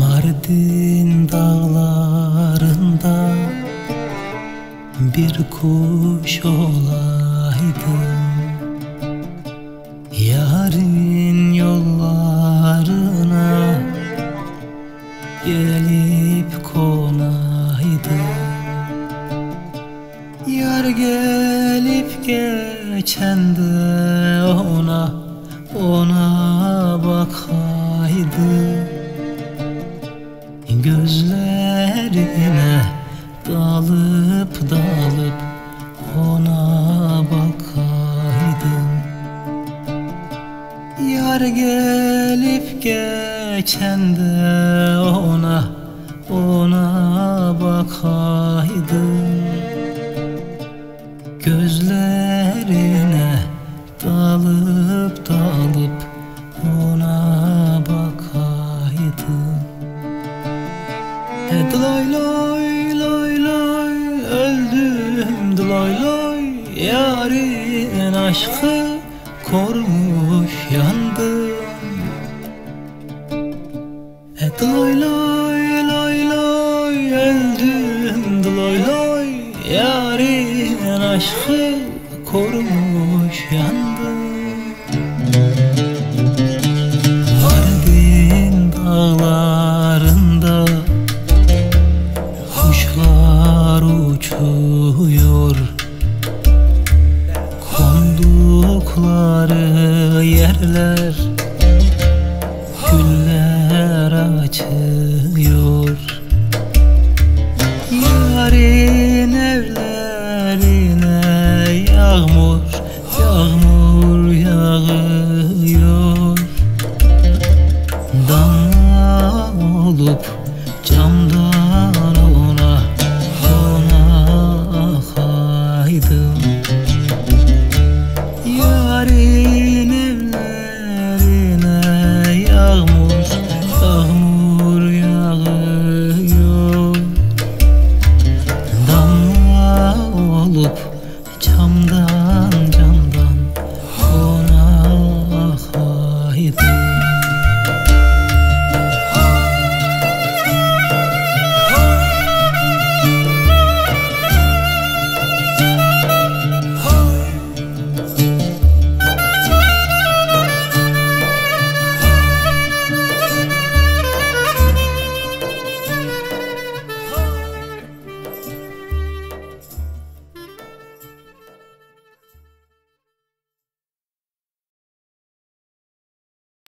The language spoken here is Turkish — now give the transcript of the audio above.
Mardin dağlarında bir kuş olaydım Yarın yollarına gelip konaydım Yar gelip geçen de ona ona bakaydı Gözlerine dalıp gelip geçen de ona ona bakaydım Gözlerine dalıp dalıp ona bakaydım He Dıloy loy loy loy öldüm dıloy loy. Yarın aşkı kormuş yandım Dılay lay lay lay öldüm dılay lay. Yarimin aşkı korumuş yandı Mardin dağlarında Kuşlar uçuyor. Kondukları yerler 뭐